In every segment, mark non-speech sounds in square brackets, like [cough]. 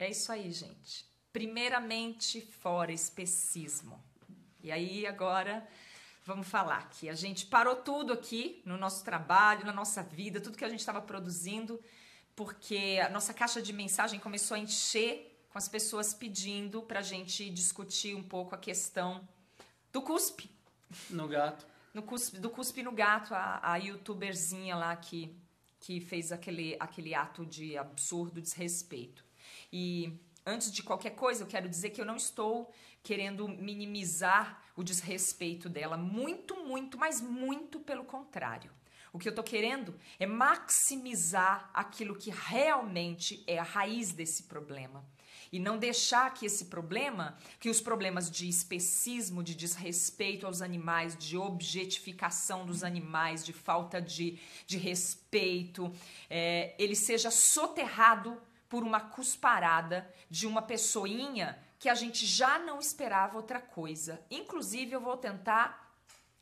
É isso aí, gente. Primeiramente, fora especismo. E aí, agora, vamos falar que a gente parou tudo aqui no nosso trabalho, na nossa vida, tudo que a gente estava produzindo, porque a nossa caixa de mensagem começou a encher com as pessoas pedindo para a gente discutir um pouco a questão do cuspe. No gato. No cuspe, do cuspe no gato, a, a youtuberzinha lá que, que fez aquele, aquele ato de absurdo desrespeito. E antes de qualquer coisa, eu quero dizer que eu não estou querendo minimizar o desrespeito dela. Muito, muito, mas muito pelo contrário. O que eu estou querendo é maximizar aquilo que realmente é a raiz desse problema. E não deixar que esse problema, que os problemas de especismo, de desrespeito aos animais, de objetificação dos animais, de falta de, de respeito, é, ele seja soterrado por uma cusparada de uma pessoinha que a gente já não esperava outra coisa. Inclusive, eu vou tentar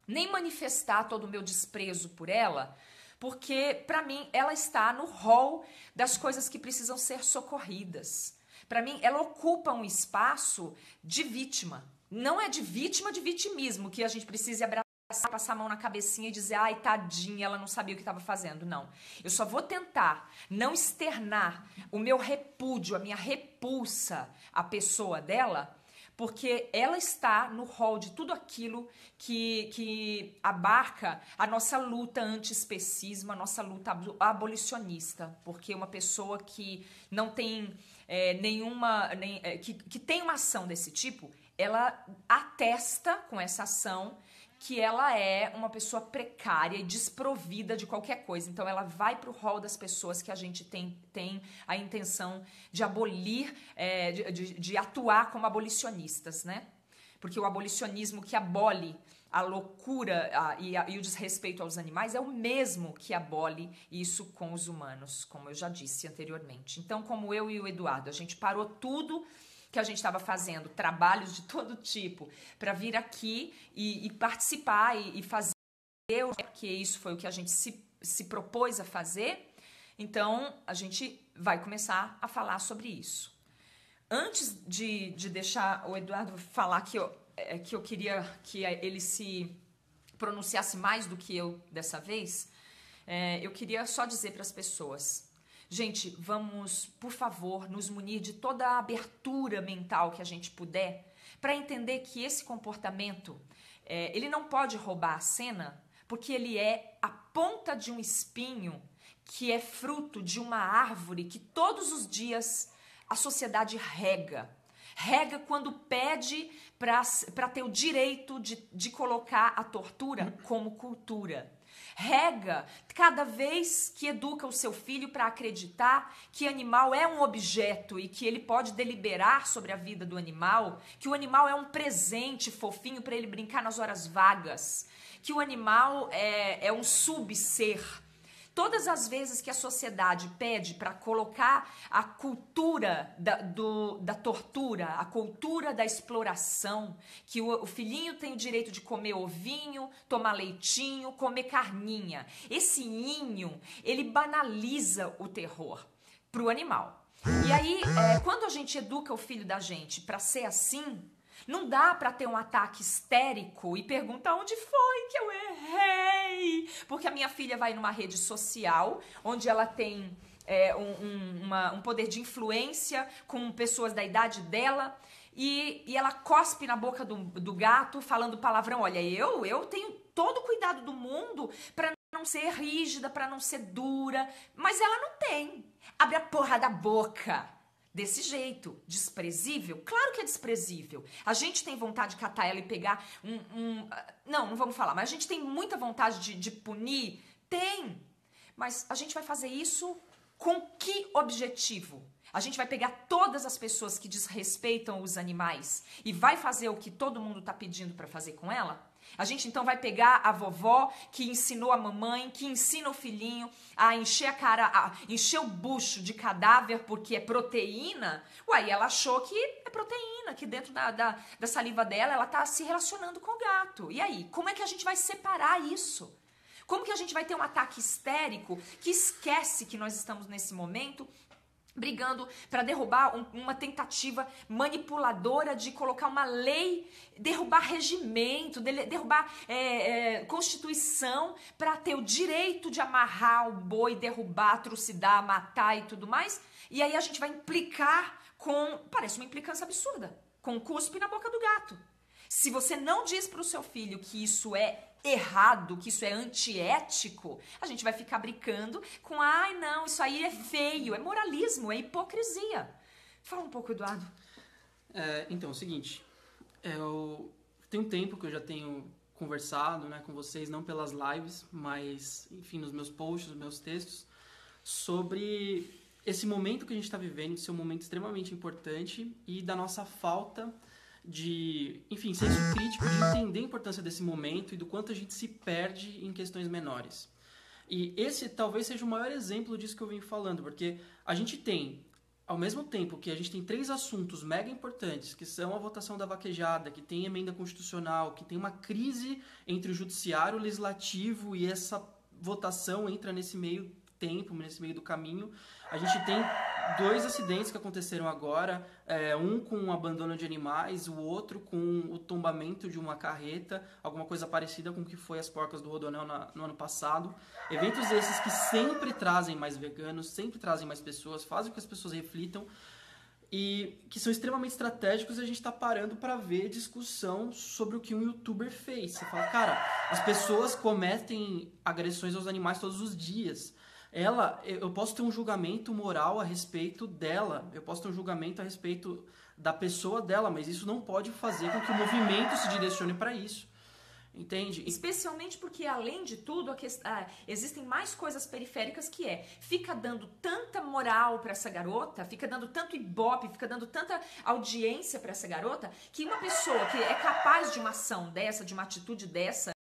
nem manifestar todo o meu desprezo por ela, porque para mim ela está no rol das coisas que precisam ser socorridas. Para mim, ela ocupa um espaço de vítima. Não é de vítima de vitimismo que a gente precise abraçar passar a mão na cabecinha e dizer, ai, tadinha, ela não sabia o que estava fazendo. Não. Eu só vou tentar não externar o meu repúdio, a minha repulsa à pessoa dela, porque ela está no rol de tudo aquilo que, que abarca a nossa luta anti-especismo, a nossa luta abolicionista. Porque uma pessoa que não tem é, nenhuma. Nem, é, que, que tem uma ação desse tipo, ela atesta com essa ação que ela é uma pessoa precária e desprovida de qualquer coisa. Então, ela vai para o rol das pessoas que a gente tem, tem a intenção de abolir, é, de, de, de, atuar como abolicionistas, né? Porque o abolicionismo que abole a loucura a, e, a, e o desrespeito aos animais é o mesmo que abole isso com os humanos, como eu já disse anteriormente. Então, como eu e o Eduardo, a gente parou tudo que a gente estava fazendo trabalhos de todo tipo para vir aqui e, e participar e, e, fazer, porque isso foi o que a gente se, se propôs a fazer. Então, a gente vai começar a falar sobre isso. Antes de, de deixar o Eduardo falar que eu, é, que eu queria que ele se pronunciasse mais do que eu dessa vez, é, eu queria só dizer para as pessoas Gente, vamos, por favor, nos munir de toda a abertura mental que a gente puder para entender que esse comportamento é, ele não pode roubar a cena porque ele é a ponta de um espinho que é fruto de uma árvore que todos os dias a sociedade rega. Rega quando pede para ter o direito de, de colocar a tortura como cultura rega cada vez que educa o seu filho para acreditar que animal é um objeto e que ele pode deliberar sobre a vida do animal, que o animal é um presente fofinho para ele brincar nas horas vagas, que o animal é, é um subser Todas as vezes que a sociedade pede para colocar a cultura da, do, da tortura, a cultura da exploração, que o, o filhinho tem o direito de comer ovinho, tomar leitinho, comer carninha. Esse inho, ele banaliza o terror para o animal. E aí, é, quando a gente educa o filho da gente para ser assim, não dá para ter um ataque histérico e perguntar onde foi que eu errei. Porque a minha filha vai numa rede social onde ela tem é, um, um, uma, um poder de influência com pessoas da idade dela. E, e, ela cospe na boca do, do, gato falando palavrão. Olha, eu eu tenho todo o cuidado do mundo para não ser rígida, para não ser dura, mas ela não tem. Abre a porra da boca desse jeito, desprezível? Claro que é desprezível. A gente tem vontade de catar ela e pegar um. um não, não vamos falar, mas a gente tem muita vontade de, de punir? Tem. Mas a gente vai fazer isso com que objetivo? A gente vai pegar todas as pessoas que desrespeitam os animais e vai fazer o que todo mundo está pedindo para fazer com ela? A gente então vai pegar a vovó que ensinou a mamãe, que ensina o filhinho a encher a cara, a encher o bucho de cadáver porque é proteína. Uai, ela achou que é proteína, que dentro da, da, da saliva dela ela tá se relacionando com o gato. E aí, como é que a gente vai separar isso? Como que a gente vai ter um ataque histérico que esquece que nós estamos nesse momento brigando para derrubar um, uma tentativa manipuladora de colocar uma lei, derrubar regimento, de, derrubar é, é, constituição para ter o direito de amarrar o boi, derrubar, trucidar, matar e tudo mais. E aí a gente vai implicar com, parece uma implicância absurda, com cuspe na boca do gato. Se você não diz para o seu filho que isso é errado, que isso é antiético, a gente vai ficar brincando com, ai não, isso aí é feio, é moralismo, é hipocrisia. Fala um pouco, Eduardo. É, então, é o seguinte, eu tem um tempo que eu já tenho conversado né, com vocês, não pelas lives, mas, enfim, nos meus posts, nos meus textos, sobre esse momento que a gente está vivendo, ser um momento extremamente importante e da nossa falta de, enfim, senso crítico de entender a importância desse momento e do quanto a gente se perde em questões menores. E esse talvez seja o maior exemplo disso que eu venho falando, porque a gente tem, ao mesmo tempo que a gente tem três assuntos mega importantes, que são a votação da vaquejada, que tem emenda constitucional, que tem uma crise entre o judiciário, o legislativo e essa votação entra nesse meio tempo, nesse meio do caminho. A gente tem dois acidentes que aconteceram agora, é, um com um abandono de animais, o outro com o tombamento de uma carreta, alguma coisa parecida com o que foi as porcas do Rodonel na, no ano passado. Eventos esses que sempre trazem mais veganos, sempre trazem mais pessoas, fazem com que as pessoas reflitam e que são extremamente estratégicos e a gente está parando para ver discussão sobre o que um youtuber fez. Você fala, cara, as pessoas cometem agressões aos animais todos os dias ela, eu posso ter um julgamento moral a respeito dela, eu posso ter um julgamento a respeito da pessoa dela, mas isso não pode fazer com que o movimento se direcione para isso. Entende? Especialmente porque, além de tudo, ah, existem mais coisas periféricas que é fica dando tanta moral para essa garota, fica dando tanto ibope, fica dando tanta audiência para essa garota, que uma pessoa que é capaz de uma ação dessa, de uma atitude dessa,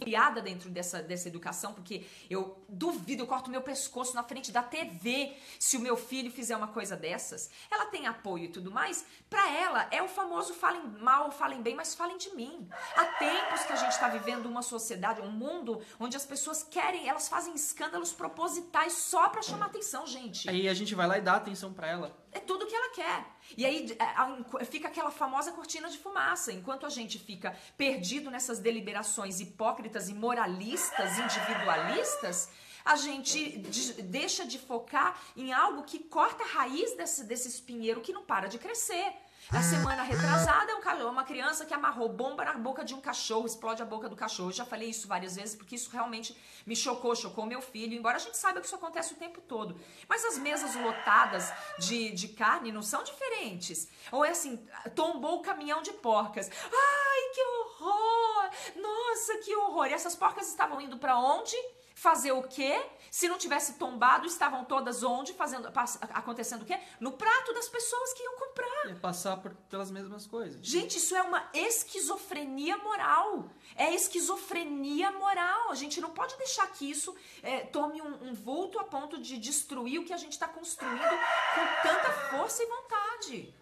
criada dentro dessa, dessa educação, porque eu duvido, eu corto meu pescoço na frente da TV se o meu filho fizer uma coisa dessas. Ela tem apoio e tudo mais. Para ela, é o famoso falem mal, falem bem, mas falem de mim. Há tempos que a gente está vivendo uma sociedade, um mundo onde as pessoas querem, elas fazem escândalos propositais só para chamar atenção, gente. Aí a gente vai lá e dá atenção para ela. É tudo que ela quer. E aí é, fica aquela famosa cortina de fumaça. Enquanto a gente fica perdido nessas deliberações hipócritas e moralistas, individualistas, a gente deixa de focar em algo que corta a raiz desse, desse espinheiro que não para de crescer. A semana retrasada, uma criança que amarrou bomba na boca de um cachorro, explode a boca do cachorro. Eu já falei isso várias vezes, porque isso realmente me chocou, chocou meu filho, embora a gente saiba que isso acontece o tempo todo. Mas as mesas lotadas de, de carne não são diferentes. Ou é assim, tombou o caminhão de porcas. Ai, que horror! Nossa, que horror! E essas porcas estavam indo para onde? Fazer o quê? Se não tivesse tombado, estavam todas onde? Fazendo, acontecendo o quê? No prato das pessoas que iam comprar. Ia passar por, pelas mesmas coisas. Gente, isso é uma esquizofrenia moral. É esquizofrenia moral. A gente não pode deixar que isso é, tome um, um vulto a ponto de destruir o que a gente está construindo com tanta força e vontade.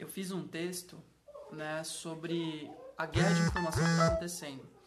Eu fiz um texto né, sobre a guerra de informação que está acontecendo.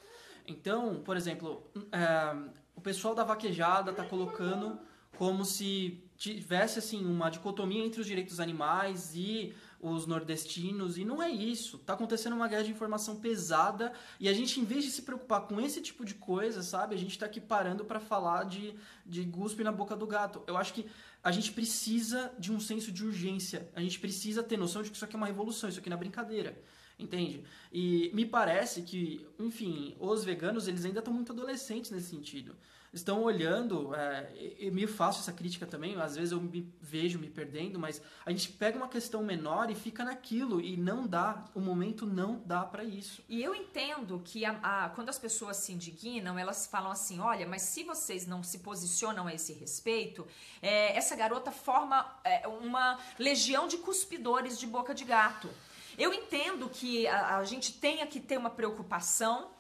Então, por exemplo, é, o pessoal da vaquejada está colocando como se tivesse assim uma dicotomia entre os direitos animais e os nordestinos e não é isso. Tá acontecendo uma guerra de informação pesada e a gente em vez de se preocupar com esse tipo de coisa, sabe? A gente está aqui parando para falar de de guspe na boca do gato. Eu acho que a gente precisa de um senso de urgência. A gente precisa ter noção de que isso aqui é uma revolução, isso aqui não é brincadeira. Entende? E me parece que, enfim, os veganos eles ainda estão muito adolescentes nesse sentido. Estão olhando, é, eu me faço essa crítica também, às vezes eu me vejo me perdendo, mas a gente pega uma questão menor e fica naquilo e não dá, o momento não dá para isso. E eu entendo que a, a, quando as pessoas se indignam, elas falam assim: olha, mas se vocês não se posicionam a esse respeito, é, essa garota forma é, uma legião de cuspidores de boca de gato. Eu entendo que a, a gente tenha que ter uma preocupação,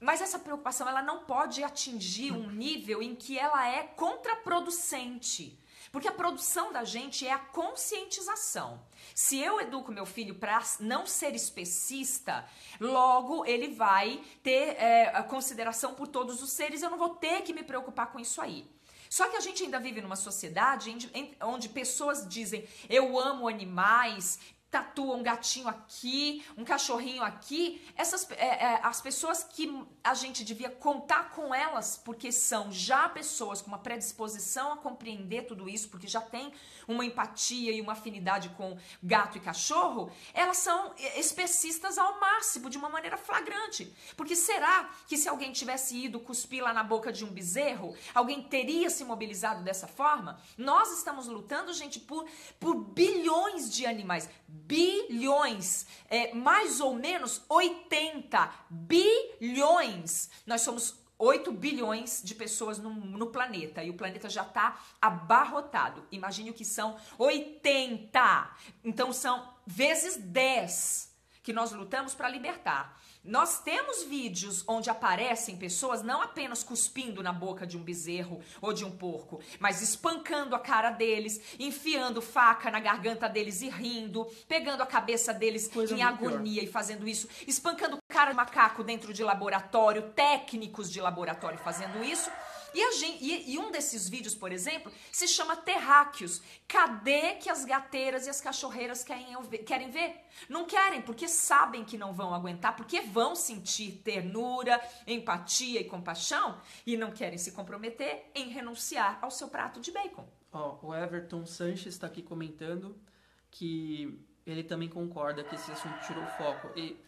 mas essa preocupação ela não pode atingir um nível em que ela é contraproducente. Porque a produção da gente é a conscientização. Se eu educo meu filho para não ser especista, logo ele vai ter é, a consideração por todos os seres, eu não vou ter que me preocupar com isso aí. Só que a gente ainda vive numa sociedade onde pessoas dizem eu amo animais, tatua um gatinho aqui, um cachorrinho aqui. Essas é, é, as pessoas que a gente devia contar com elas, porque são já pessoas com uma predisposição a compreender tudo isso, porque já tem uma empatia e uma afinidade com gato e cachorro, elas são especistas ao máximo, de uma maneira flagrante. Porque será que se alguém tivesse ido cuspir lá na boca de um bezerro, alguém teria se mobilizado dessa forma? Nós estamos lutando, gente, por, por bilhões de animais bilhões, é, mais ou menos 80 bilhões. Nós somos 8 bilhões de pessoas no, no planeta e o planeta já está abarrotado. Imagine o que são 80. Então são vezes 10 que nós lutamos para libertar. Nós temos vídeos onde aparecem pessoas não apenas cuspindo na boca de um bezerro ou de um porco, mas espancando a cara deles, enfiando faca na garganta deles e rindo, pegando a cabeça deles Coisa em agonia pior. e fazendo isso, espancando cara de macaco dentro de laboratório, técnicos de laboratório fazendo isso. E, gente, e, e, um desses vídeos, por exemplo, se chama Terráqueos. Cadê que as gateiras e as cachorreiras querem, querem ver? Não querem, porque sabem que não vão aguentar, porque vão sentir ternura, empatia e compaixão e não querem se comprometer em renunciar ao seu prato de bacon. Oh, o Everton Sanches está aqui comentando que ele também concorda que esse assunto tirou foco. E,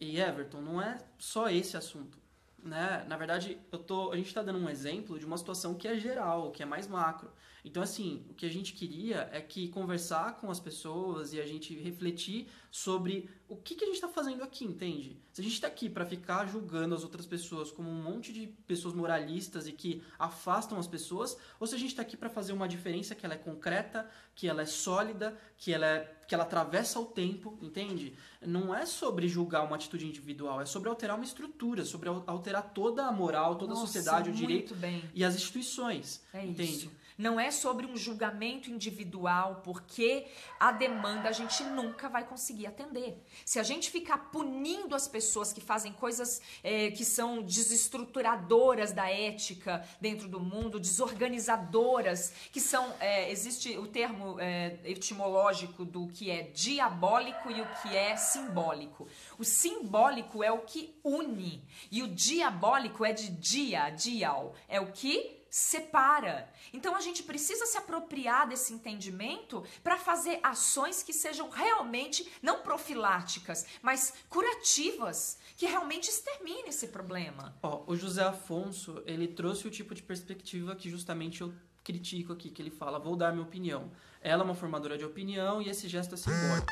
e Everton, não é só esse assunto né? Na verdade, eu tô, a gente está dando um exemplo de uma situação que é geral, que é mais macro. Então, assim, o que a gente queria é que conversar com as pessoas e a gente refletir sobre o que, que a gente está fazendo aqui, entende? Se a gente está aqui para ficar julgando as outras pessoas como um monte de pessoas moralistas e que afastam as pessoas, ou se a gente está aqui para fazer uma diferença que ela é concreta, que ela é sólida, que ela, é, que ela atravessa o tempo, entende? Não é sobre julgar uma atitude individual, é sobre alterar uma estrutura, sobre alterar toda a moral, toda Nossa, a sociedade, o direito bem. e as instituições, é entende? Isso não é sobre um julgamento individual, porque a demanda a gente nunca vai conseguir atender. Se a gente ficar punindo as pessoas que fazem coisas é, que são desestruturadoras da ética dentro do mundo, desorganizadoras, que são. É, existe o termo é, etimológico do que é diabólico e o que é simbólico. O simbólico é o que une, e o diabólico é de dia, dial, é o que separa. Então a gente precisa se apropriar desse entendimento para fazer ações que sejam realmente não profiláticas, mas curativas, que realmente extermine esse problema. Ó, o José Afonso, ele trouxe o tipo de perspectiva que justamente eu critico aqui, que ele fala, vou dar minha opinião. Ela é uma formadora de opinião e esse gesto é simbólico.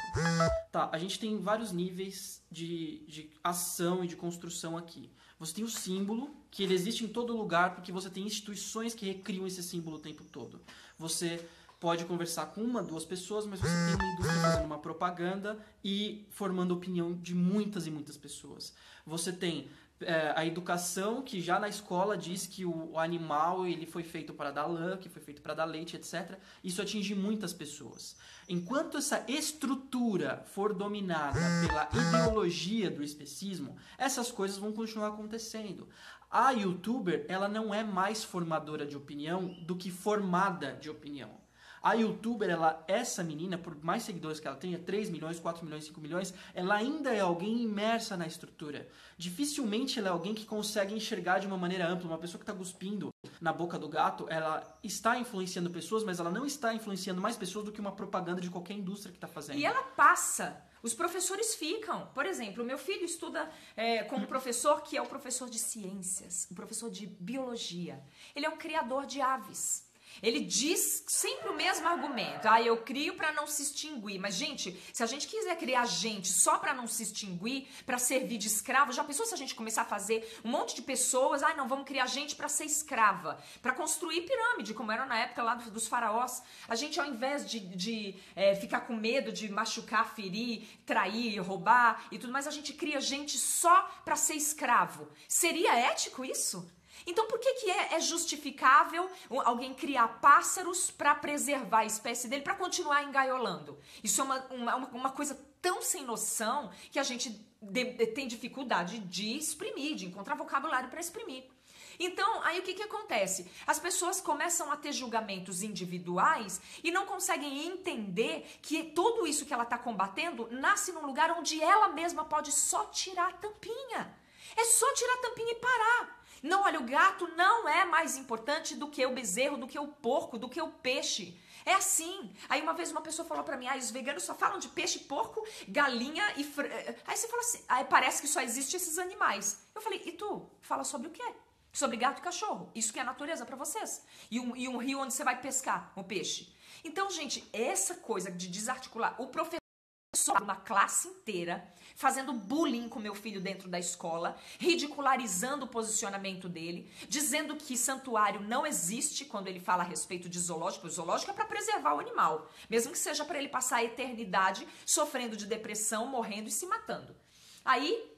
Tá, a gente tem vários níveis de, de ação e de construção aqui. Você tem o símbolo, que ele existe em todo lugar, porque você tem instituições que recriam esse símbolo o tempo todo. Você pode conversar com uma, duas pessoas, mas você tem uma indústria fazendo uma propaganda e formando opinião de muitas e muitas pessoas. Você tem é, a educação que já na escola diz que o, o, animal ele foi feito para dar lã, que foi feito para dar leite, etc. Isso atinge muitas pessoas. Enquanto essa estrutura for dominada pela ideologia do especismo, essas coisas vão continuar acontecendo. A youtuber, ela não é mais formadora de opinião do que formada de opinião. A youtuber, ela, essa menina, por mais seguidores que ela tenha, 3 milhões, 4 milhões, 5 milhões, ela ainda é alguém imersa na estrutura. Dificilmente ela é alguém que consegue enxergar de uma maneira ampla. Uma pessoa que está cuspindo na boca do gato, ela está influenciando pessoas, mas ela não está influenciando mais pessoas do que uma propaganda de qualquer indústria que está fazendo. E ela passa. Os professores ficam. Por exemplo, o meu filho estuda é, com um professor que é o professor de ciências, um professor de biologia. Ele é um criador de aves. Ele diz sempre o mesmo argumento. Ah, eu crio para não se extinguir. Mas, gente, se a gente quiser criar gente só para não se extinguir, para servir de escravo, já pensou se a gente começar a fazer um monte de pessoas? Ah, não, vamos criar gente para ser escrava, para construir pirâmide, como era na época lá dos faraós. A gente, ao invés de, de é, ficar com medo de machucar, ferir, trair, roubar e tudo mais, a gente cria gente só para ser escravo. Seria ético isso? Então, por que, que é, é justificável alguém criar pássaros para preservar a espécie dele, para continuar engaiolando? Isso é uma, uma, uma coisa tão sem noção que a gente de, de, tem dificuldade de exprimir, de encontrar vocabulário para exprimir. Então, aí o que, que acontece? As pessoas começam a ter julgamentos individuais e não conseguem entender que tudo isso que ela está combatendo nasce num lugar onde ela mesma pode só tirar a tampinha. É só tirar a tampinha e parar. Não, olha, o gato não é mais importante do que o bezerro, do que o porco, do que o peixe. É assim. Aí uma vez uma pessoa falou para mim: ah, os veganos só falam de peixe, porco, galinha e. Fr... Aí você fala assim: aí parece que só existem esses animais. Eu falei: e tu? Fala sobre o quê? Sobre gato e cachorro. Isso que é a natureza para vocês. E um, e um rio onde você vai pescar o peixe. Então, gente, essa coisa de desarticular. O professor uma classe inteira fazendo bullying com meu filho dentro da escola, ridicularizando o posicionamento dele, dizendo que santuário não existe quando ele fala a respeito de zoológico. O zoológico é para preservar o animal, mesmo que seja para ele passar a eternidade sofrendo de depressão, morrendo e se matando. Aí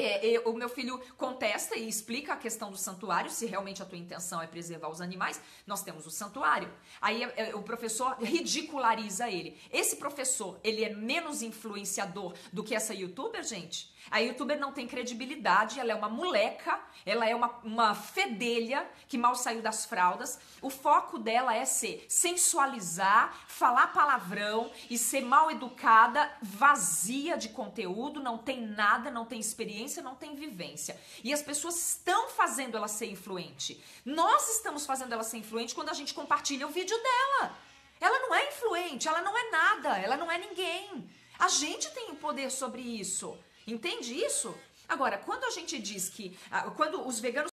é, é, o meu filho contesta e explica a questão do santuário, se realmente a tua intenção é preservar os animais, nós temos o santuário. Aí é, é, o professor ridiculariza ele. Esse professor, ele é menos influenciador do que essa youtuber, gente? A youtuber não tem credibilidade, ela é uma moleca, ela é uma, uma fedelha que mal saiu das fraldas. O foco dela é ser sensualizar, falar palavrão e ser mal educada, vazia de conteúdo, não tem nada, não tem experiência, não tem vivência. E as pessoas estão fazendo ela ser influente. Nós estamos fazendo ela ser influente quando a gente compartilha o vídeo dela. Ela não é influente, ela não é nada, ela não é ninguém. A gente tem o poder sobre isso. Entende isso? Agora, quando a gente diz que. Ah, quando os veganos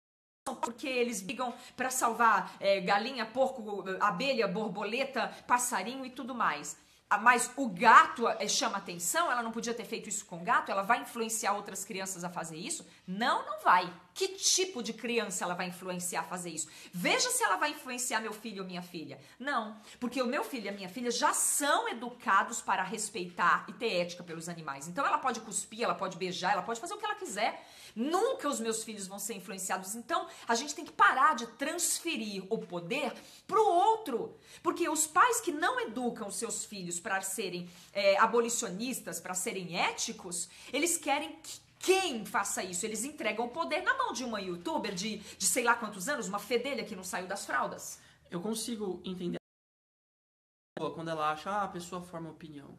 porque eles brigam para salvar é, galinha, porco, abelha, borboleta, passarinho e tudo mais. Ah, mas o gato eh, chama atenção, ela não podia ter feito isso com o gato, ela vai influenciar outras crianças a fazer isso? Não, não vai. Que tipo de criança ela vai influenciar a fazer isso? Veja se ela vai influenciar meu filho ou minha filha. Não, porque o meu filho e a minha filha já são educados para respeitar e ter ética pelos animais. Então ela pode cuspir, ela pode beijar, ela pode fazer o que ela quiser. Nunca os meus filhos vão ser influenciados. Então, a gente tem que parar de transferir o poder para o outro. Porque os pais que não educam os seus filhos para serem é, abolicionistas, para serem éticos, eles querem que quem faça isso. Eles entregam o poder na mão de uma youtuber de, de sei lá quantos anos, uma fedelha que não saiu das fraldas. Eu consigo entender quando ela acha, ah, a pessoa forma opinião.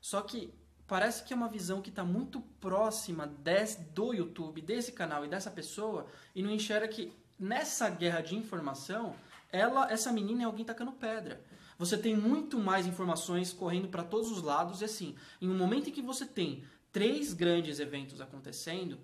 Só que parece que é uma visão que está muito próxima do YouTube, desse canal e dessa pessoa, e não enxerga que nessa guerra de informação, ela, essa menina é alguém tacando pedra. Você tem muito mais informações correndo para todos os lados, e assim, em um momento em que você tem três grandes eventos acontecendo,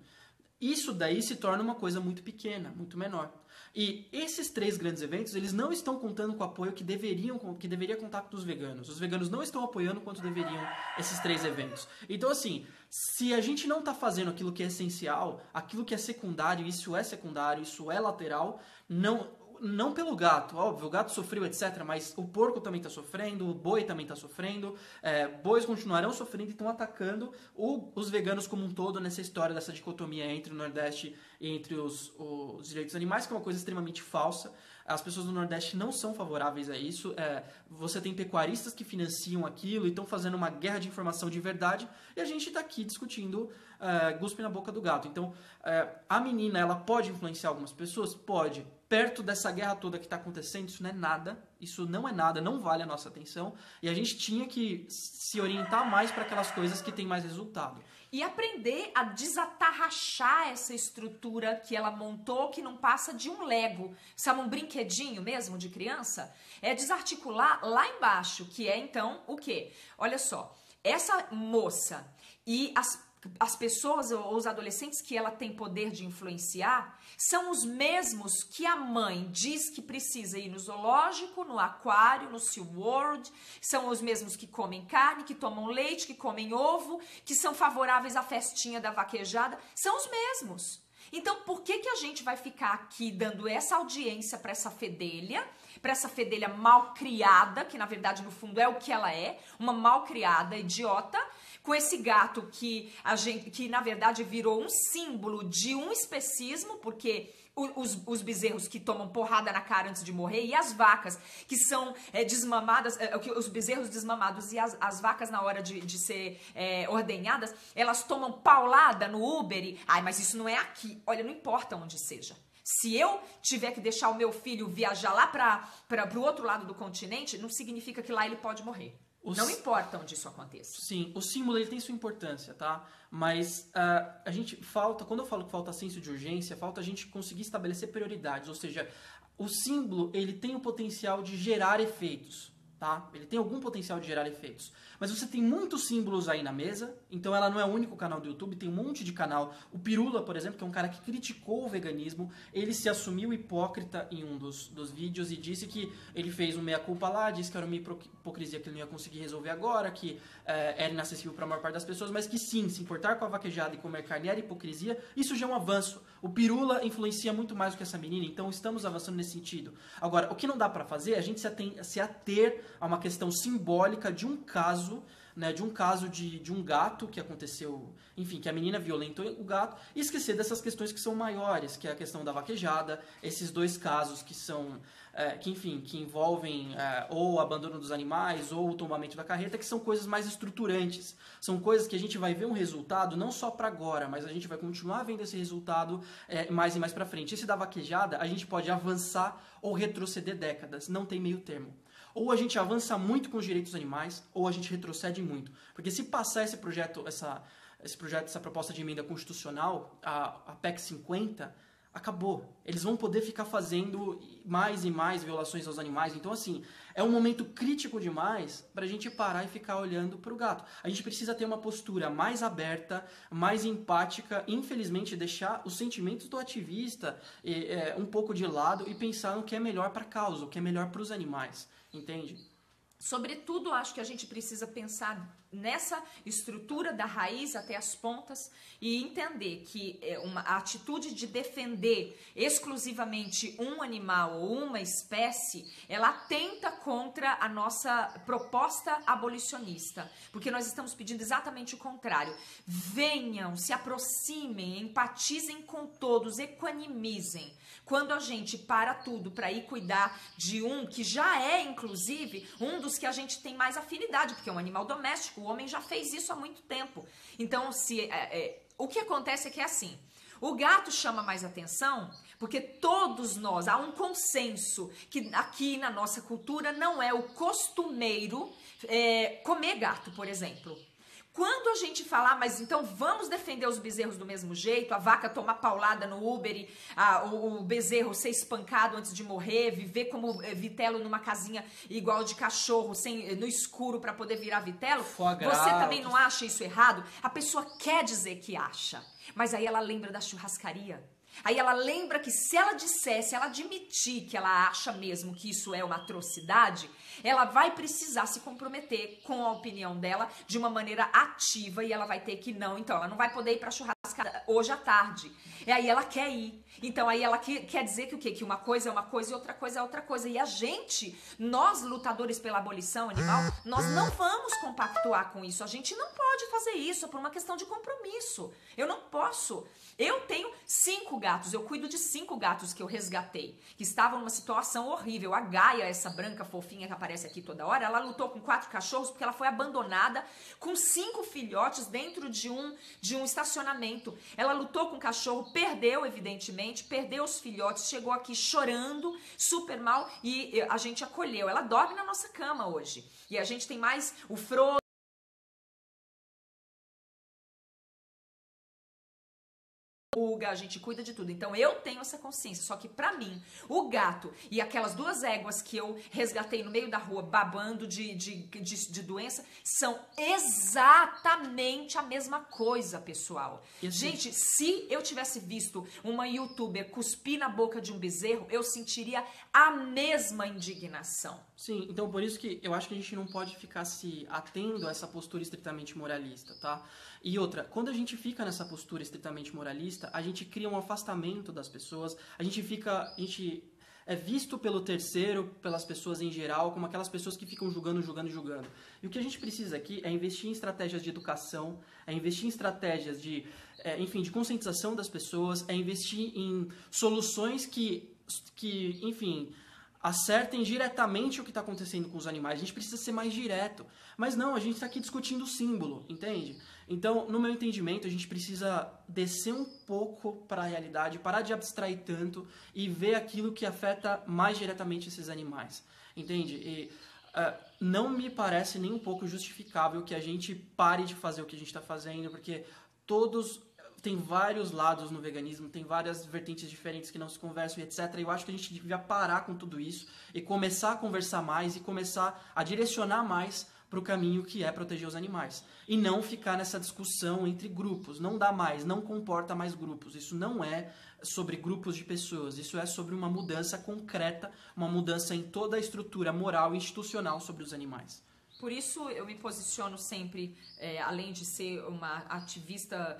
isso daí se torna uma coisa muito pequena, muito menor. E esses três grandes eventos, eles não estão contando com o apoio que deveriam, que deveria contar dos veganos. Os veganos não estão apoiando quanto deveriam esses três eventos. Então, assim, se a gente não está fazendo aquilo que é essencial, aquilo que é secundário, isso é secundário, isso é lateral, não, não pelo gato, óbvio, o gato sofreu, etc. Mas o porco também está sofrendo, o boi também está sofrendo, é, bois continuarão sofrendo e estão atacando o, os veganos como um todo nessa história dessa dicotomia entre o Nordeste e entre os, os direitos animais, que é uma coisa extremamente falsa. As pessoas do Nordeste não são favoráveis a isso. É, você tem pecuaristas que financiam aquilo e estão fazendo uma guerra de informação de verdade. E a gente está aqui discutindo é, guspe na boca do gato. Então, é, a menina, ela pode influenciar algumas pessoas? Pode perto dessa guerra toda que está acontecendo, isso não é nada, isso não é nada, não vale a nossa atenção, e a gente tinha que se orientar mais para aquelas coisas que têm mais resultado. E aprender a desatarrachar essa estrutura que ela montou, que não passa de um Lego, sabe, um brinquedinho mesmo de criança? É desarticular lá embaixo, que é então o quê? Olha só, essa moça e as as pessoas ou os adolescentes que ela tem poder de influenciar são os mesmos que a mãe diz que precisa ir no zoológico, no aquário, no SeaWorld, são os mesmos que comem carne, que tomam leite, que comem ovo, que são favoráveis à festinha da vaquejada, são os mesmos. Então, por que que a gente vai ficar aqui dando essa audiência para essa fedelha, para essa fedelha mal criada, que na verdade no fundo é o que ela é, uma mal criada, idiota, com esse gato que a gente que na verdade virou um símbolo de um especismo, porque os, os, bezerros que tomam porrada na cara antes de morrer e as vacas que são é, desmamadas, é, os bezerros desmamados e as, as vacas na hora de, de ser é, ordenhadas, elas tomam paulada no Uber e, ai, mas isso não é aqui. Olha, não importa onde seja. Se eu tiver que deixar o meu filho viajar lá para o outro lado do continente, não significa que lá ele pode morrer. Os... Não importa onde isso aconteça. Sim, o símbolo ele tem sua importância, tá? Mas uh, a gente falta, quando eu falo que falta senso de urgência, falta a gente conseguir estabelecer prioridades, ou seja, o símbolo ele tem o potencial de gerar efeitos tá? Ele tem algum potencial de gerar efeitos. Mas você tem muitos símbolos aí na mesa, então ela não é o único canal do YouTube, tem um monte de canal. O Pirula, por exemplo, que é um cara que criticou o veganismo, ele se assumiu hipócrita em um dos, dos vídeos e disse que ele fez um meia-culpa lá, disse que era uma hipocrisia que ele não ia conseguir resolver agora, que é, era inacessível para a maior parte das pessoas, mas que sim, se importar com a vaquejada e comer carne era hipocrisia, isso já é um avanço. O Pirula influencia muito mais do que essa menina, então estamos avançando nesse sentido. Agora, o que não dá para fazer é a gente se, se ater a uma questão simbólica de um caso, né, de um caso de, de um gato que aconteceu, enfim, que a menina violentou o gato, e esquecer dessas questões que são maiores, que é a questão da vaquejada, esses dois casos que são, que enfim, que envolvem é, ou o abandono dos animais ou o tombamento da carreta, que são coisas mais estruturantes, são coisas que a gente vai ver um resultado não só para agora, mas a gente vai continuar vendo esse resultado é, mais e mais para frente. Esse da vaquejada, a gente pode avançar ou retroceder décadas, não tem meio termo. Ou a gente avança muito com os direitos dos animais, ou a gente retrocede muito. Porque se passar esse projeto, essa, esse projeto, essa proposta de emenda constitucional, a, a PEC 50, acabou. Eles vão poder ficar fazendo mais e mais violações aos animais. Então, assim, é um momento crítico demais para a gente parar e ficar olhando para o gato. A gente precisa ter uma postura mais aberta, mais empática, infelizmente, deixar os sentimentos do ativista é, um pouco de lado e pensar no que é melhor para a causa, o que é melhor para os animais. Entende? Sobretudo, acho que a gente precisa pensar nessa estrutura da raiz até as pontas e entender que é uma a atitude de defender exclusivamente um animal ou uma espécie, ela tenta contra a nossa proposta abolicionista, porque nós estamos pedindo exatamente o contrário. Venham, se aproximem, empatizem com todos, equanimizem. Quando a gente para tudo para ir cuidar de um que já é inclusive um dos que a gente tem mais afinidade, porque é um animal doméstico o homem já fez isso há muito tempo. Então, se é, é, o que acontece é que é assim. O gato chama mais atenção porque todos nós, há um consenso que aqui na nossa cultura não é o costumeiro é, comer gato, por exemplo. Quando a gente falar, mas então vamos defender os bezerros do mesmo jeito, a vaca tomar paulada no Uber e a, o, o, bezerro ser espancado antes de morrer, viver como é, vitelo numa casinha igual de cachorro, sem no escuro para poder virar vitelo, você também não acha isso errado? A pessoa quer dizer que acha, mas aí ela lembra da churrascaria Aí ela lembra que se ela dissesse, ela admitir que ela acha mesmo que isso é uma atrocidade, ela vai precisar se comprometer com a opinião dela de uma maneira ativa e ela vai ter que não, então ela não vai poder ir para churrascada hoje à tarde. E aí ela quer ir. Então aí ela que, quer dizer que o quê? Que uma coisa é uma coisa e outra coisa é outra coisa. E a gente, nós lutadores pela abolição animal, nós não vamos compactuar com isso. A gente não pode fazer isso por uma questão de compromisso. Eu não posso. Eu tenho cinco gatos, eu cuido de cinco gatos que eu resgatei, que estavam numa situação horrível. A Gaia, essa branca fofinha que aparece aqui toda hora, ela lutou com quatro cachorros porque ela foi abandonada com cinco filhotes dentro de um de um estacionamento. Ela lutou com o cachorro, perdeu evidentemente, perdeu os filhotes, chegou aqui chorando, super mal e a gente acolheu. Ela dorme na nossa cama hoje. E a gente tem mais o Frodo pulga, a gente cuida de tudo. Então eu tenho essa consciência. Só que para mim, o gato e aquelas duas éguas que eu resgatei no meio da rua babando de, de, de, de doença são exatamente a mesma coisa, pessoal. Gente, se eu tivesse visto uma youtuber cuspir na boca de um bezerro, eu sentiria a mesma indignação. Sim, então por isso que eu acho que a gente não pode ficar se atendo a essa postura estritamente moralista, tá? E outra, quando a gente fica nessa postura estritamente moralista, a gente cria um afastamento das pessoas, a gente fica, a gente é visto pelo terceiro, pelas pessoas em geral, como aquelas pessoas que ficam julgando, julgando, julgando. E o que a gente precisa aqui é investir em estratégias de educação, é investir em estratégias de, é, enfim, de conscientização das pessoas, é investir em soluções que, que enfim, acertem diretamente o que está acontecendo com os animais. A gente precisa ser mais direto. Mas não, a gente está aqui discutindo o símbolo, entende? Então, no meu entendimento, a gente precisa descer um pouco para a realidade, parar de abstrair tanto e ver aquilo que afeta mais diretamente esses animais, entende? E uh, não me parece nem um pouco justificável que a gente pare de fazer o que a gente está fazendo, porque todos tem vários lados no veganismo, tem várias vertentes diferentes que não se conversam etc. E eu acho que a gente devia parar com tudo isso e começar a conversar mais e começar a direcionar mais para o caminho que é proteger os animais. E não ficar nessa discussão entre grupos. Não dá mais, não comporta mais grupos. Isso não é sobre grupos de pessoas. Isso é sobre uma mudança concreta, uma mudança em toda a estrutura moral e institucional sobre os animais. Por isso eu me posiciono sempre, é, além de ser uma ativista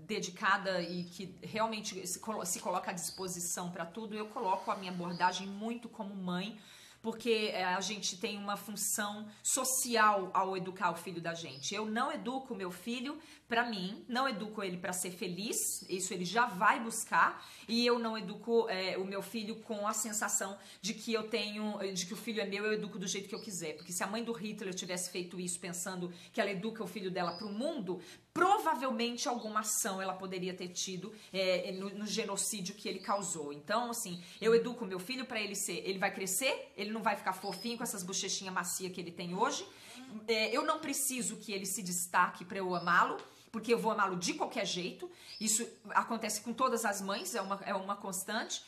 dedicada e que realmente se, se coloca à disposição para tudo, eu coloco a minha abordagem muito como mãe porque é, a gente tem uma função social ao educar o filho da gente. Eu não educo meu filho para mim, não educo ele para ser feliz, isso ele já vai buscar, e eu não educo é, o meu filho com a sensação de que eu tenho, de que o filho é meu, eu educo do jeito que eu quiser. Porque se a mãe do Hitler tivesse feito isso pensando que ela educa o filho dela para o mundo, provavelmente alguma ação ela poderia ter tido é, no, no, genocídio que ele causou. Então, assim, eu educo meu filho para ele ser, ele vai crescer, ele não vai ficar fofinho com essas bochechinhas macias que ele tem hoje. É, eu não preciso que ele se destaque para eu amá-lo porque eu vou amá-lo de qualquer jeito. Isso acontece com todas as mães, é uma, é uma constante.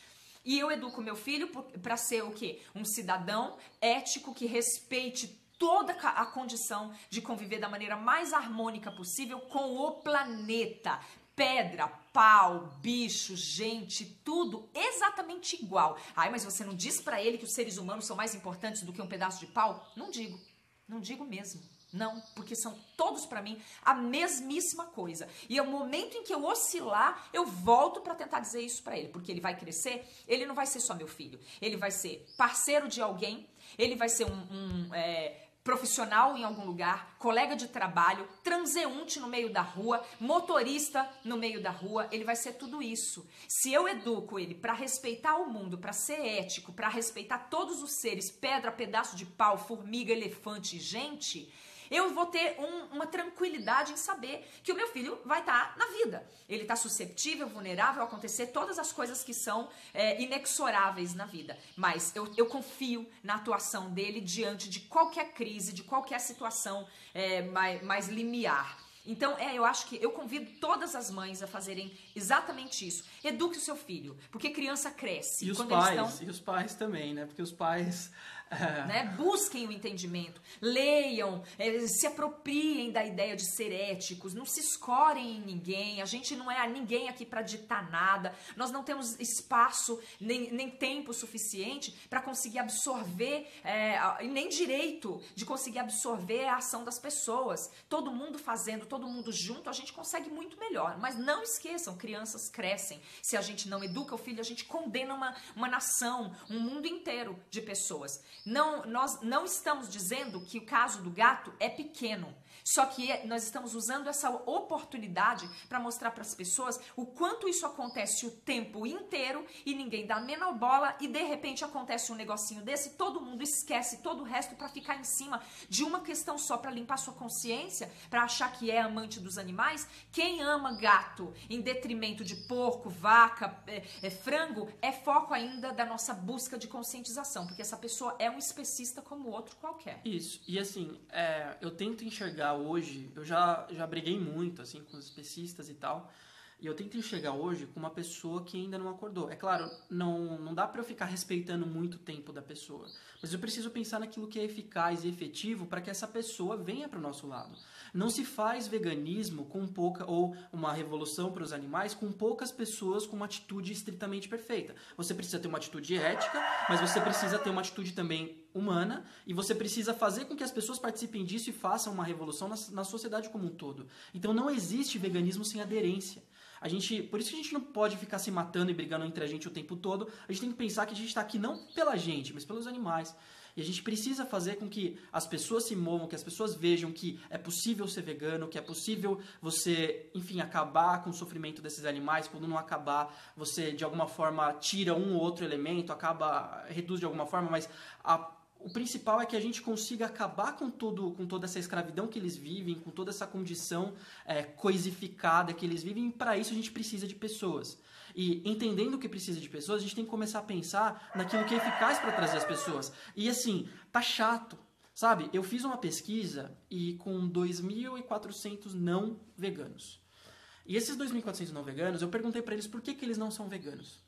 E eu educo meu filho para ser o quê? Um cidadão ético que respeite toda a condição de conviver da maneira mais harmônica possível com o planeta. Pedra, pau, bicho, gente, tudo exatamente igual. Ai, mas você não diz para ele que os seres humanos são mais importantes do que um pedaço de pau? Não digo. Não digo mesmo. Não, porque são todos para mim a mesmíssima coisa. E é o momento em que eu oscilar, eu volto para tentar dizer isso para ele, porque ele vai crescer, ele não vai ser só meu filho, ele vai ser parceiro de alguém, ele vai ser um, um é, profissional em algum lugar, colega de trabalho, transeunte no meio da rua, motorista no meio da rua, ele vai ser tudo isso. Se eu educo ele para respeitar o mundo, para ser ético, para respeitar todos os seres, pedra, pedaço de pau, formiga, elefante, gente, eu vou ter um, uma tranquilidade em saber que o meu filho vai estar tá na vida. Ele está susceptível, vulnerável a acontecer todas as coisas que são é, inexoráveis na vida. Mas eu, eu confio na atuação dele diante de qualquer crise, de qualquer situação é, mais, mais limiar. Então, é, eu acho que eu convido todas as mães a fazerem exatamente isso. Eduque o seu filho, porque criança cresce. E os pais, estão... e os pais também, né? Porque os pais [laughs] né? Busquem o entendimento, leiam, é, se apropriem da ideia de ser éticos, não se escorem em ninguém. A gente não é ninguém aqui para ditar nada. Nós não temos espaço nem, nem tempo suficiente para conseguir absorver, é, nem direito de conseguir absorver a ação das pessoas. Todo mundo fazendo, todo mundo junto, a gente consegue muito melhor. Mas não esqueçam, crianças crescem. Se a gente não educa o filho, a gente condena uma, uma nação, um mundo inteiro de pessoas. Não, nós não estamos dizendo que o caso do gato é pequeno. Só que é, nós estamos usando essa oportunidade para mostrar para as pessoas o quanto isso acontece o tempo inteiro e ninguém dá menor bola e de repente acontece um negocinho desse, todo mundo esquece todo o resto para ficar em cima de uma questão só para limpar sua consciência, para achar que é amante dos animais. Quem ama gato em detrimento de porco, vaca, é, é, frango, é foco ainda da nossa busca de conscientização, porque essa pessoa é um especista como outro qualquer. Isso. E assim, é, eu tento enxergar hoje, eu já, já briguei muito assim com os especistas e tal, e eu tento enxergar hoje com uma pessoa que ainda não acordou. É claro, não, não dá para eu ficar respeitando muito o tempo da pessoa, mas eu preciso pensar naquilo que é eficaz e efetivo para que essa pessoa venha para o nosso lado. Não se faz veganismo com pouca ou uma revolução para os animais com poucas pessoas com uma atitude estritamente perfeita. Você precisa ter uma atitude ética, mas você precisa ter uma atitude também humana e você precisa fazer com que as pessoas participem disso e façam uma revolução na, na sociedade como um todo. Então não existe veganismo sem aderência. A gente, por isso que a gente não pode ficar se matando e brigando entre a gente o tempo todo. A gente tem que pensar que a gente está aqui não pela gente, mas pelos animais. E a gente precisa fazer com que as pessoas se movam, que as pessoas vejam que é possível ser vegano, que é possível você, enfim, acabar com o sofrimento desses animais. Quando não acabar, você de alguma forma tira um ou outro elemento, acaba, reduz de alguma forma, mas a o principal é que a gente consiga acabar com, tudo, com toda essa escravidão que eles vivem, com toda essa condição é, coisificada que eles vivem, e para isso a gente precisa de pessoas. E entendendo que precisa de pessoas, a gente tem que começar a pensar naquilo que é eficaz para trazer as pessoas. E assim, tá chato. Sabe, eu fiz uma pesquisa e com 2.400 não veganos. E esses 2.400 não veganos, eu perguntei para eles por que, que eles não são veganos.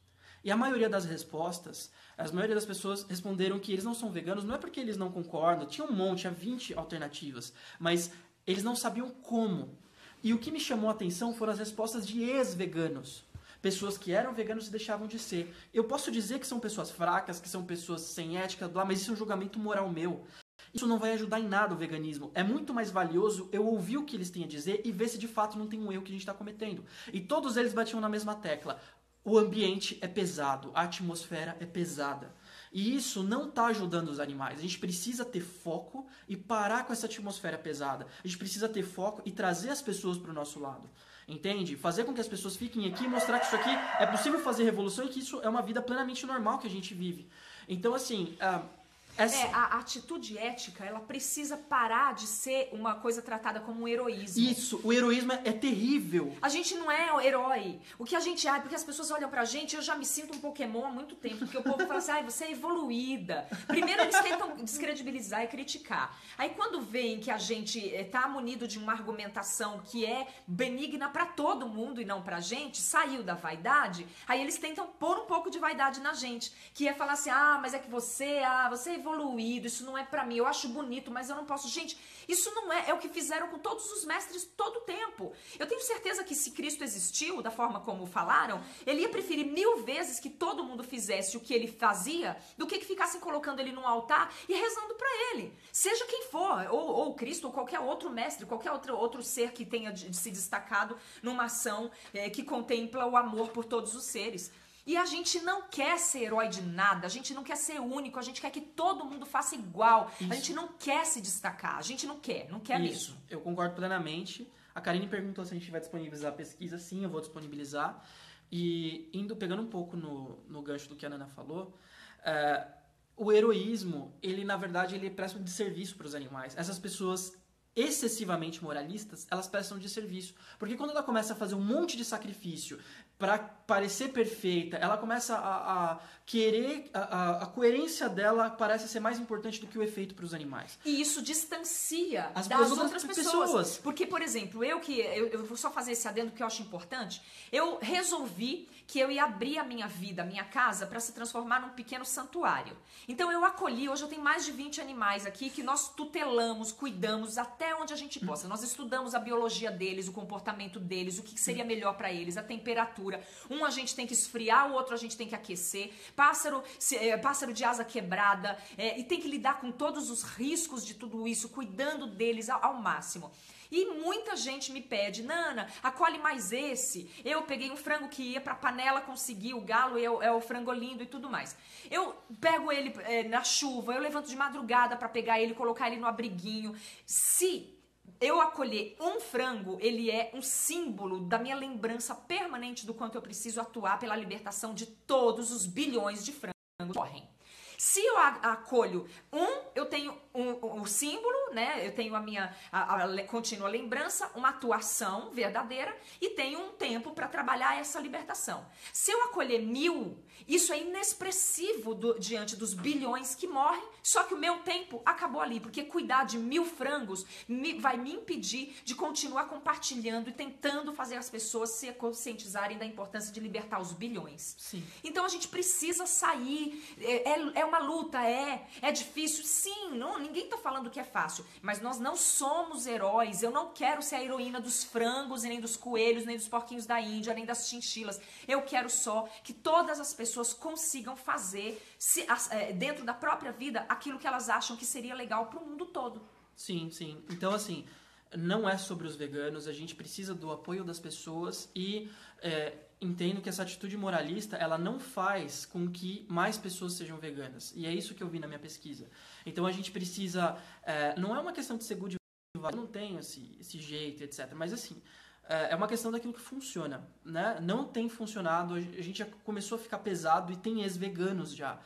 E a maioria das respostas, a maioria das pessoas responderam que eles não são veganos, não é porque eles não concordam, tinha um monte, tinha 20 alternativas, mas eles não sabiam como. E o que me chamou a atenção foram as respostas de ex-veganos pessoas que eram veganos e deixavam de ser. Eu posso dizer que são pessoas fracas, que são pessoas sem ética, blá, mas isso é um julgamento moral meu. Isso não vai ajudar em nada o veganismo. É muito mais valioso eu ouvir o que eles têm a dizer e ver se de fato não tem um erro que a gente está cometendo. E todos eles batiam na mesma tecla. O ambiente é pesado, a atmosfera é pesada. E isso não está ajudando os animais. A gente precisa ter foco e parar com essa atmosfera pesada. A gente precisa ter foco e trazer as pessoas para o nosso lado. Entende? Fazer com que as pessoas fiquem aqui e mostrar que isso aqui é possível fazer revolução e que isso é uma vida plenamente normal que a gente vive. Então, assim. Uh, essa... É, a atitude ética, ela precisa parar de ser uma coisa tratada como um heroísmo. Isso, o heroísmo é, é terrível. A gente não é o herói. O que a gente é, porque as pessoas olham pra gente, eu já me sinto um Pokémon há muito tempo, porque o povo fala assim, [laughs] ah, você é evoluída. Primeiro eles tentam descredibilizar e criticar. Aí quando veem que a gente está eh, munido de uma argumentação que é benigna para todo mundo e não pra gente, saiu da vaidade, aí eles tentam pôr um pouco de vaidade na gente, que é falar assim, ah, mas é que você, ah, você é evoluído, isso não é para mim. Eu acho bonito, mas eu não posso. Gente, isso não é, é o que fizeram com todos os mestres todo o tempo. Eu tenho certeza que se Cristo existiu da forma como falaram, ele ia preferir mil vezes que todo mundo fizesse o que ele fazia do que que ficassem colocando ele num altar e rezando para ele. Seja quem for, ou, ou Cristo, ou qualquer outro mestre, qualquer outro, outro ser que tenha se destacado numa ação é, que contempla o amor por todos os seres. E a gente não quer ser herói de nada, a gente não quer ser único, a gente quer que todo mundo faça igual. Isso. A gente não quer se destacar, a gente não quer, não quer Isso. mesmo. Eu concordo plenamente. A Karine perguntou se a gente vai disponibilizar a pesquisa. Sim, eu vou disponibilizar. E indo, pegando um pouco no, no gancho do que a Nana falou, é, o heroísmo, ele na verdade, ele presta de serviço para os animais. Essas pessoas excessivamente moralistas, elas prestam de serviço. Porque quando ela começa a fazer um monte de sacrifício para parecer perfeita, ela começa a, a querer. A, a, coerência dela parece ser mais importante do que o efeito para os animais. E isso distancia As das outras pessoas. pessoas. Porque, por exemplo, eu que. Eu, eu vou só fazer esse adendo que eu acho importante. Eu resolvi que eu ia abrir a minha vida, a minha casa, para se transformar num pequeno santuário. Então eu acolhi, hoje eu tenho mais de 20 animais aqui que nós tutelamos, cuidamos até onde a gente possa. Nós estudamos a biologia deles, o comportamento deles, o que seria melhor para eles, a temperatura. Um a gente tem que esfriar, o outro a gente tem que aquecer. Pássaro, é, pássaro de asa quebrada, é, e tem que lidar com todos os riscos de tudo isso, cuidando deles ao, ao máximo. E muita gente me pede, Nana, acolhe mais esse. Eu peguei um frango que ia pra panela, consegui, o galo é o, é o frango lindo e tudo mais. Eu pego ele é, na chuva, eu levanto de madrugada para pegar ele, colocar ele no abriguinho. Se eu acolher um frango, ele é um símbolo da minha lembrança permanente do quanto eu preciso atuar pela libertação de todos os bilhões de frangos que morrem. Se eu acolho um, eu tenho um, um, símbolo, né? Eu tenho a minha a, a contínua lembrança, uma atuação verdadeira e tenho um tempo para trabalhar essa libertação. Se eu acolher mil, isso é inexpressivo do, diante dos bilhões que morrem, só que o meu tempo acabou ali, porque cuidar de mil frangos me, vai me impedir de continuar compartilhando e tentando fazer as pessoas se conscientizarem da importância de libertar os bilhões. Sim. Então a gente precisa sair. É, é, é uma luta, é. É difícil, sim. Não, ninguém tá falando que é fácil. Mas nós não somos heróis. Eu não quero ser a heroína dos frangos, nem dos coelhos, nem dos porquinhos da Índia, nem das chinchilas. Eu quero só que todas as pessoas consigam fazer se, é, dentro da própria vida aquilo que elas acham que seria legal para o mundo todo. Sim, sim. Então, assim, não é sobre os veganos, a gente precisa do apoio das pessoas e é, entendo que essa atitude moralista ela não faz com que mais pessoas sejam veganas. E é isso que eu vi na minha pesquisa. Então a gente precisa. É, não é uma questão de ser good eu não tenho esse, esse jeito, etc. Mas assim, é, é uma questão daquilo que funciona, né? Não tem funcionado, a gente já começou a ficar pesado e tem ex-veganos já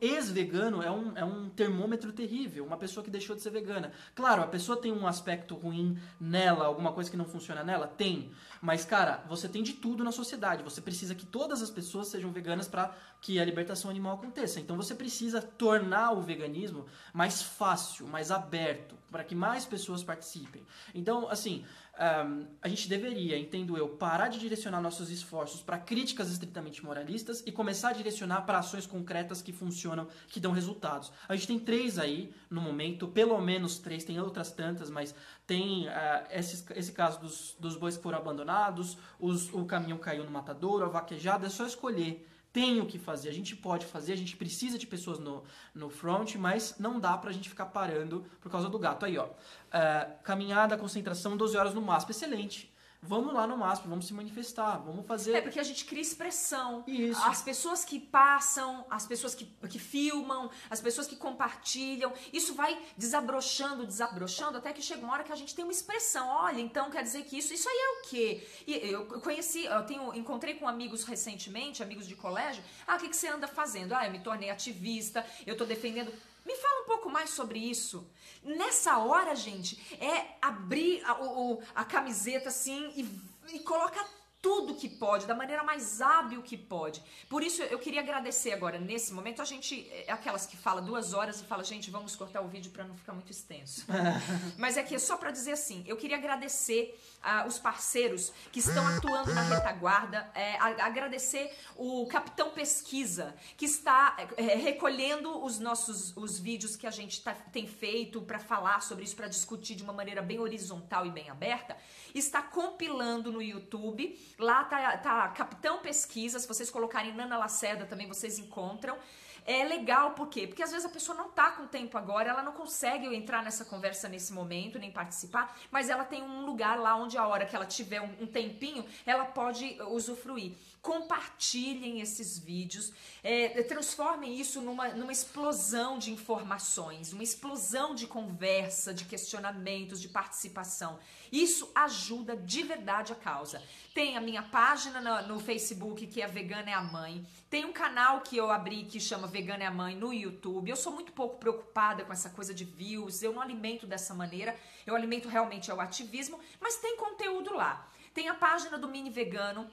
ex-vegano é um, é um termômetro terrível, uma pessoa que deixou de ser vegana. Claro, a pessoa tem um aspecto ruim nela, alguma coisa que não funciona nela? Tem. Mas, cara, você tem de tudo na sociedade. Você precisa que todas as pessoas sejam veganas para que a libertação animal aconteça. Então você precisa tornar o veganismo mais fácil, mais aberto, para que mais pessoas participem. Então, assim, um, a gente deveria, entendo eu, parar de direcionar nossos esforços para críticas estritamente moralistas e começar a direcionar para ações concretas que funcionam, que dão resultados. A gente tem três aí no momento, pelo menos três, tem outras tantas, mas tem uh, esse, esse caso dos, dos bois que foram abandonados, os, o caminhão caiu no matadouro, a vaquejada, é só escolher tem o que fazer, a gente pode fazer, a gente precisa de pessoas no, no front, mas não dá pra gente ficar parando por causa do gato. Aí, ó, uh, caminhada, concentração, 12 horas no máximo, excelente vamos lá no MASP, vamos se manifestar, vamos fazer. É porque a gente cria expressão. Isso. As pessoas que passam, as pessoas que, que filmam, as pessoas que compartilham, isso vai desabrochando, desabrochando, até que chega uma hora que a gente tem uma expressão. Olha, então quer dizer que isso, isso aí é o quê? E eu conheci, eu tenho, encontrei com amigos recentemente, amigos de colégio. Ah, o que, que você anda fazendo? Ah, eu me tornei ativista, eu tô defendendo. Me fala um pouco mais sobre isso. Nessa hora, gente, é abrir a, o, a camiseta assim e, e colocar tudo que pode, da maneira mais hábil que pode. Por isso, eu queria agradecer agora, nesse momento, a gente, é aquelas que fala duas horas e fala, gente, vamos cortar o vídeo para não ficar muito extenso. [laughs] Mas é que, só para dizer assim, eu queria agradecer os parceiros que estão atuando na retaguarda, é, a, agradecer o Capitão Pesquisa, que está é, recolhendo os nossos os vídeos que a gente tá, tem feito para falar sobre isso, para discutir de uma maneira bem horizontal e bem aberta, está compilando no YouTube Lá tá, tá Capitão Pesquisa, se vocês colocarem Nana Lacerda também vocês encontram. É legal por quê? Porque às vezes a pessoa não tá com tempo agora, ela não consegue entrar nessa conversa nesse momento, nem participar, mas ela tem um lugar lá onde a hora que ela tiver um, um tempinho, ela pode usufruir compartilhem esses vídeos, é, transformem isso numa, numa explosão de informações, uma explosão de conversa, de questionamentos, de participação. Isso ajuda de verdade a causa. Tem a minha página no, no Facebook, que é Vegana é a Mãe. Tem um canal que eu abri que chama Vegana é a Mãe no YouTube. Eu sou muito pouco preocupada com essa coisa de views, eu não alimento dessa maneira. Eu alimento realmente ao ativismo, mas tem conteúdo lá. Tem a página do Mini Vegano,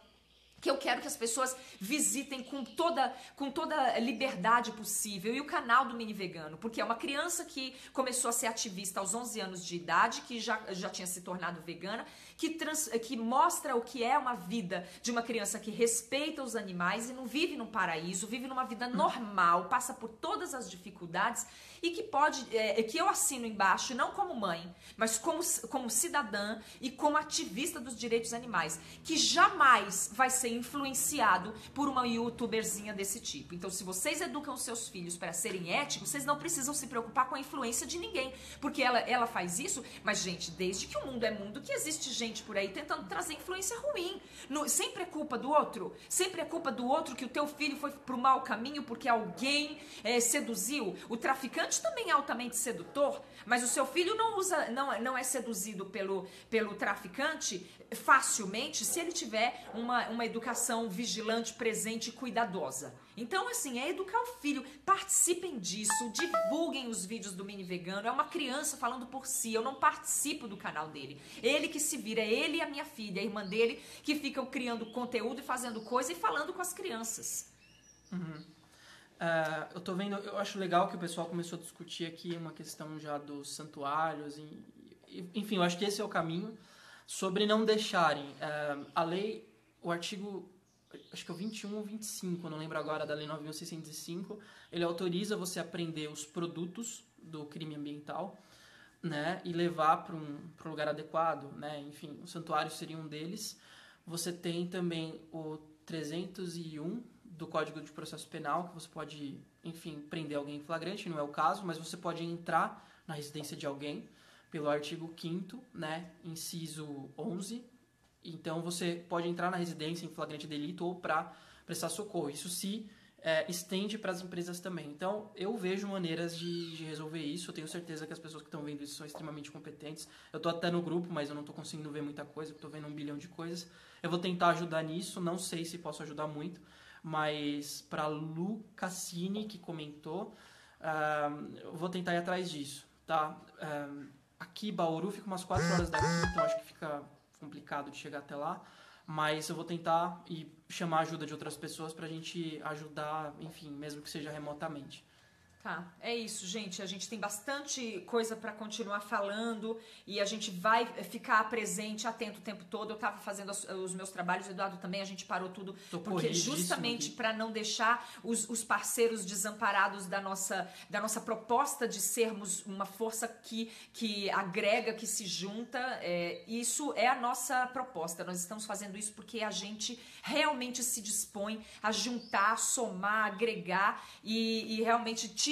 que eu quero que as pessoas visitem com toda, com toda liberdade possível. E o canal do Mini Vegano, porque é uma criança que começou a ser ativista aos 11 anos de idade, que já, já tinha se tornado vegana, que, trans, que mostra o que é uma vida de uma criança que respeita os animais e não vive num paraíso, vive numa vida normal, passa por todas as dificuldades e que pode, é, que eu assino embaixo, não como mãe, mas como, como cidadã e como ativista dos direitos animais, que jamais vai ser influenciado por uma youtuberzinha desse tipo. Então, se vocês educam seus filhos para serem éticos, vocês não precisam se preocupar com a influência de ninguém, porque ela, ela faz isso, mas, gente, desde que o mundo é mundo, que existe gente por aí tentando trazer influência ruim. No, sempre é culpa do outro, sempre é culpa do outro que o teu filho foi pro mau caminho porque alguém é, seduziu. O traficante também é altamente sedutor, mas o seu filho não usa, não, não é seduzido pelo, pelo traficante facilmente se ele tiver uma, uma educação vigilante, presente e cuidadosa. Então, assim, é educar o filho. Participem disso, divulguem os vídeos do Mini Vegano. É uma criança falando por si. Eu não participo do canal dele. Ele que se vira, ele e a minha filha, a irmã dele, que ficam criando conteúdo e fazendo coisa e falando com as crianças. Uhum. Uh, eu tô vendo, eu acho legal que o pessoal começou a discutir aqui uma questão já dos santuários, e, enfim, eu acho que esse é o caminho sobre não deixarem. Uh, a lei, o artigo, acho que é o 21 ou 25, não lembro agora, da Lei 9.605, ele autoriza você apreender os produtos do crime ambiental né, e levar para um, um lugar adequado. Né? Enfim, o santuário seria um deles. Você tem também o 301 do Código de Processo Penal, que você pode, enfim, prender alguém em flagrante, não é o caso, mas você pode entrar na residência de alguém, pelo artigo 5 né, inciso 11. Então você pode entrar na residência em flagrante delito ou para prestar socorro. Isso se é, estende para as empresas também. Então, eu vejo maneiras de, de, resolver isso. Eu tenho certeza que as pessoas que estão vendo isso são extremamente competentes. Eu estou até no grupo, mas eu não estou conseguindo ver muita coisa, estou vendo um bilhão de coisas. Eu vou tentar ajudar nisso, não sei se posso ajudar muito, mas para Lu Cassini, que comentou, uh, eu vou tentar ir atrás disso, tá? Uh, aqui, Bauru, fica umas 4 horas daqui, então acho que fica complicado de chegar até lá mas eu vou tentar e chamar a ajuda de outras pessoas para a gente ajudar, enfim, mesmo que seja remotamente. Tá, é isso, gente. A gente tem bastante coisa para continuar falando e a gente vai ficar presente, atento o tempo todo. Eu estava fazendo os meus trabalhos, o Eduardo também, a gente parou tudo, Tô porque justamente para não deixar os, os, parceiros desamparados da nossa, da nossa proposta de sermos uma força que, que agrega, que se junta. É, isso é a nossa proposta. Nós estamos fazendo isso porque a gente realmente se dispõe a juntar, somar, agregar e, e realmente tirar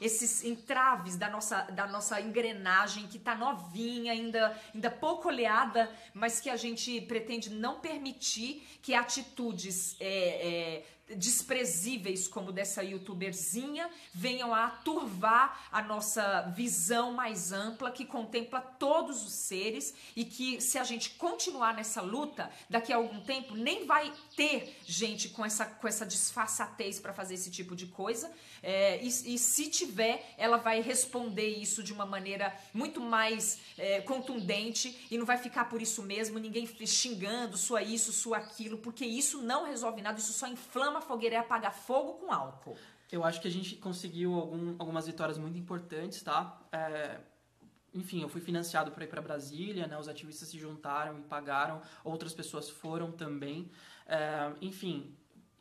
esses entraves da nossa, da nossa engrenagem que está novinha, ainda, ainda pouco oleada, mas que a gente pretende não permitir que atitudes é, é, desprezíveis como dessa youtuberzinha venham a turvar a nossa visão mais ampla que contempla todos os seres e que se a gente continuar nessa luta, daqui a algum tempo nem vai ter gente com essa, com essa disfarçatez para fazer esse tipo de coisa. É, e, e, se tiver, ela vai responder isso de uma maneira muito mais é, contundente e não vai ficar por isso mesmo, ninguém xingando, sua isso, sua aquilo, porque isso não resolve nada, isso só inflama a fogueira e apaga fogo com álcool. Eu acho que a gente conseguiu algum, algumas vitórias muito importantes, tá? É, enfim, eu fui financiado para ir para Brasília, né? Os ativistas se juntaram e pagaram, outras pessoas foram também. É, enfim,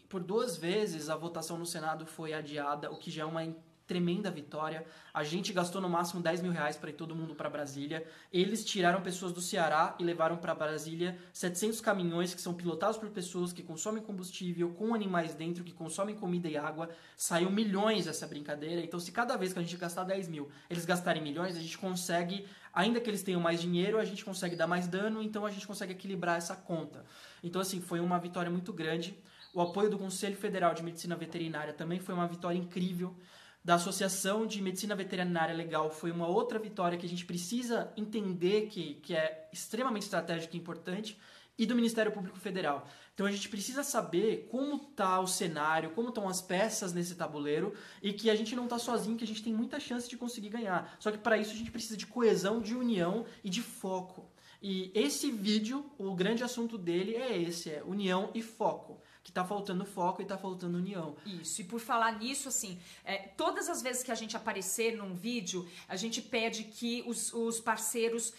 por duas vezes a votação no Senado foi adiada, o que já é uma tremenda vitória. A gente gastou no máximo 10 mil reais para ir todo mundo para Brasília. Eles tiraram pessoas do Ceará e levaram para Brasília 700 caminhões que são pilotados por pessoas que consomem combustível, com animais dentro, que consomem comida e água. Saiu milhões essa brincadeira. Então, se cada vez que a gente gastar 10 mil, eles gastarem milhões, a gente consegue, ainda que eles tenham mais dinheiro, a gente consegue dar mais dano, então a gente consegue equilibrar essa conta. Então, assim, foi uma vitória muito grande. O apoio do Conselho Federal de Medicina Veterinária também foi uma vitória incrível da Associação de Medicina Veterinária Legal foi uma outra vitória que a gente precisa entender que, que é extremamente estratégica e importante, e do Ministério Público Federal. Então a gente precisa saber como está o cenário, como estão as peças nesse tabuleiro e que a gente não está sozinho, que a gente tem muita chance de conseguir ganhar. Só que para isso a gente precisa de coesão, de união e de foco. E esse vídeo, o grande assunto dele é esse, é união e foco que tá faltando foco e tá faltando união. Isso, e por falar nisso, assim, é, todas as vezes que a gente aparecer num vídeo, a gente pede que os, os parceiros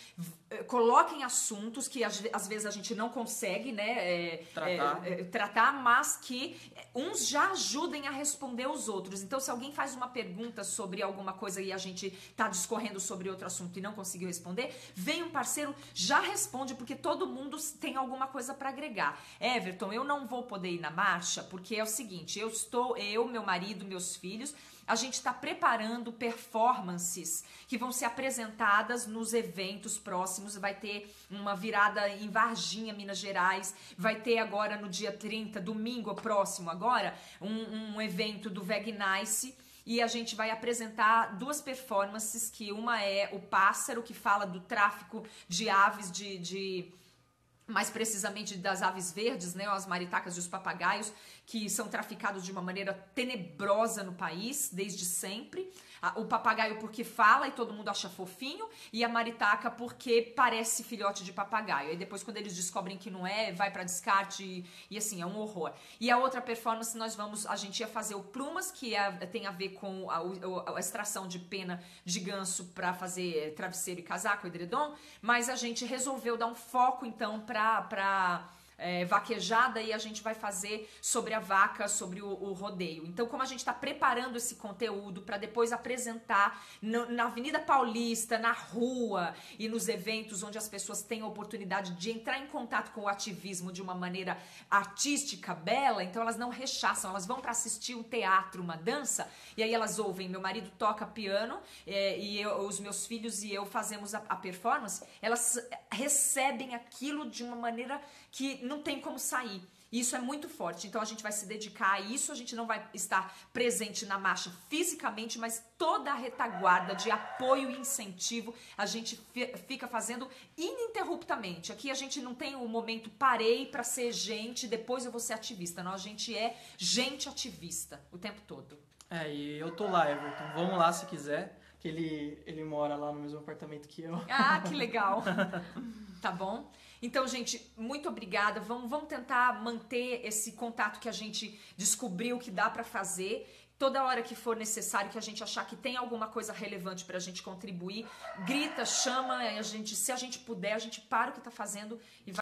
coloquem assuntos que às, vezes a gente não consegue, né, é, tratar. É, é, tratar, mas que uns já ajudem a responder os outros. Então, se alguém faz uma pergunta sobre alguma coisa e a gente tá discorrendo sobre outro assunto e não conseguiu responder, vem um parceiro, já responde, porque todo mundo tem alguma coisa para agregar. Everton, eu não vou poder ir na marcha, porque é o seguinte, eu estou, eu, meu marido, meus filhos, a gente está preparando performances que vão ser apresentadas nos eventos próximos. Vai ter uma virada em Varginha, Minas Gerais. Vai ter agora no dia 30, domingo próximo agora, um, um evento do Vegnice. E a gente vai apresentar duas performances, que uma é o pássaro, que fala do tráfico de aves de, de mais precisamente das aves verdes, né, as maritacas e os papagaios, que são traficados de uma maneira tenebrosa no país desde sempre. O papagaio porque fala e todo mundo acha fofinho, e a maritaca porque parece filhote de papagaio. E depois, quando eles descobrem que não é, vai para descarte e, e, assim, é um horror. E a outra performance, nós vamos, a gente ia fazer o plumas, que é, tem a ver com a, a, a extração de pena de ganso para fazer travesseiro e casaco, edredom, mas a gente resolveu dar um foco então para é, vaquejada e a gente vai fazer sobre a vaca, sobre o, o rodeio. Então, como a gente está preparando esse conteúdo para depois apresentar no, na Avenida Paulista, na rua e nos eventos onde as pessoas têm a oportunidade de entrar em contato com o ativismo de uma maneira artística, bela, então elas não rechaçam, elas vão para assistir um teatro, uma dança, e aí elas ouvem. Meu marido toca piano é, e eu, os meus filhos e eu fazemos a, a performance, elas recebem aquilo de uma maneira que não tem como sair. Isso é muito forte. Então a gente vai se dedicar a isso, a gente não vai estar presente na marcha fisicamente, mas toda a retaguarda de apoio e incentivo a gente fica fazendo ininterruptamente. Aqui a gente não tem o momento parei para ser gente, depois eu vou ser ativista. Não, a gente é gente ativista o tempo todo. É, e eu tô lá, Everton. Vamos lá se quiser que ele, ele mora lá no mesmo apartamento que eu. Ah, que [laughs] legal. tá bom? Então, gente, muito obrigada. Vamos, vamos tentar manter esse contato que a gente descobriu que dá para fazer. Toda hora que for necessário, que a gente achar que tem alguma coisa relevante para a gente contribuir, grita, chama, a gente, se a gente puder, a gente para o que está fazendo e vai